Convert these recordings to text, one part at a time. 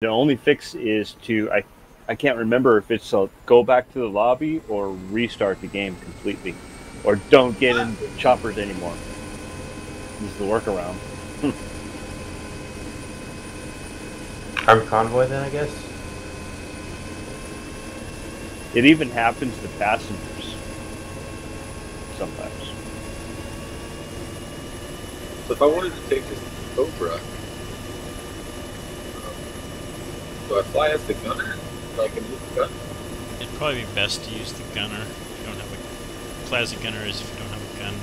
The only fix is to I I can't remember if it's to go back to the lobby or restart the game completely, or don't get in choppers anymore. This is the workaround. Hmm. Armed convoy, then I guess. It even happens to passengers sometimes. So if I wanted to take this Cobra, do I fly as the gunner? Like I can use the gun? It'd probably be best to use the gunner if you don't have a Plaza gunner is if you don't have a gun,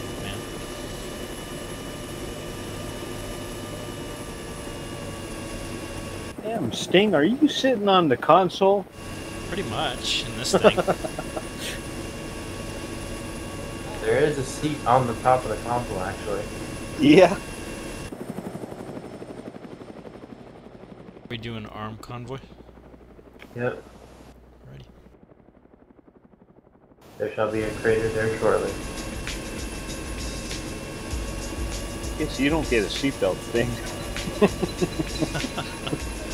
man. Damn, Sting, are you sitting on the console? Pretty much in this thing. There is a seat on the top of the console, actually. Yeah. We do an armed convoy. Yep. Ready. There shall be a crater there shortly. Guess you don't get a seatbelt thing.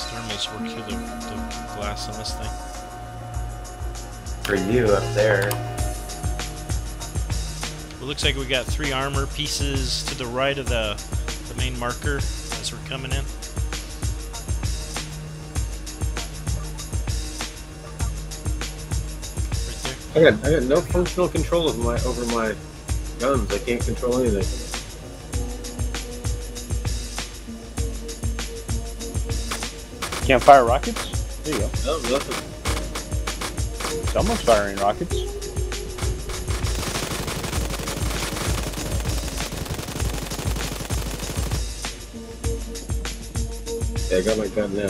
Nice thermals work through the, the glass on this thing. For you up there. It looks like we got three armor pieces to the right of the the main marker as we're coming in. Right there. I got I got no functional control of my over my guns. I can't control anything. Can't fire rockets? There you go. No, nothing. Someone's firing rockets. Yeah, I got my gun now.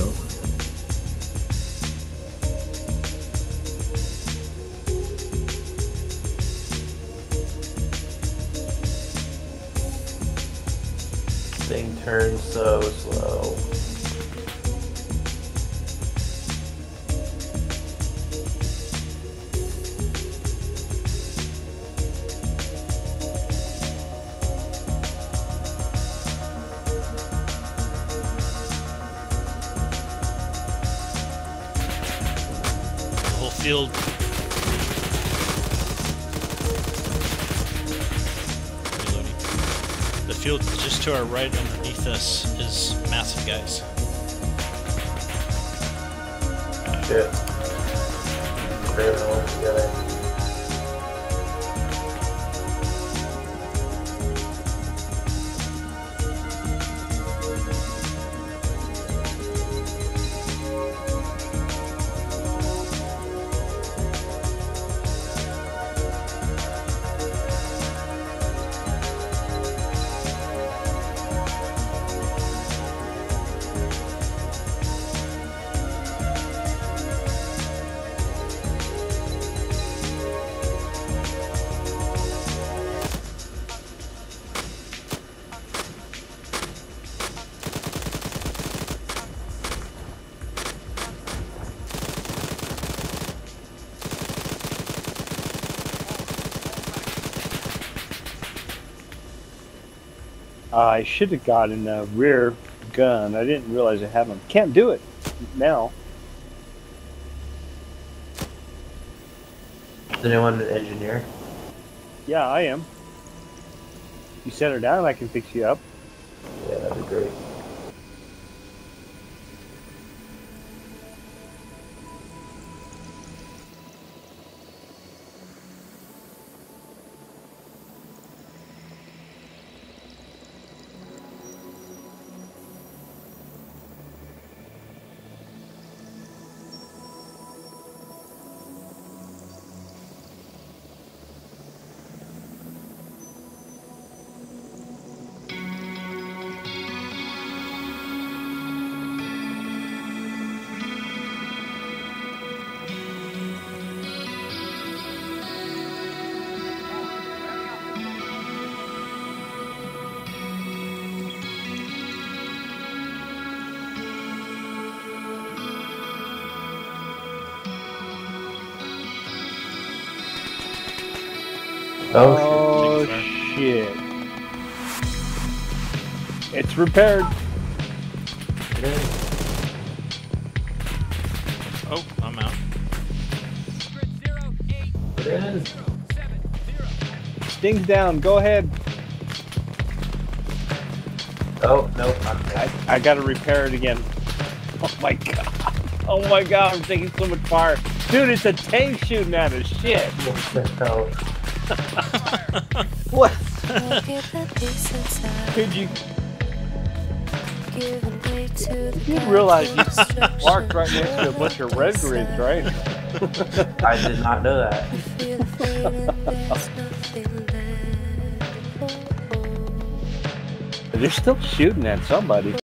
Thing turns so slow. Field. Reloading. The field just to our right underneath us is massive, guys. Shit. I should have gotten a rear gun. I didn't realize I had one. Can't do it now. Is anyone an engineer? Yeah, I am. You set her down, I can fix you up. Yeah, that'd be great. Oh, Oh, shit. It's repaired. shit. It is. Oh, I'm out. It is. Sting's down. Go ahead. Oh, no. I'm I, dead. I gotta repair it again. Oh my god. Oh my god, I'm taking so much fire. Dude, it's a tank shooting at us. Shit. Oh. What the hell? What? Look at the peace inside, Could you giving way to the you realize you destruction. parked right next to a bunch of red grids, right? I did not know that. Feel the pain and there's nothing left. They're still shooting at somebody.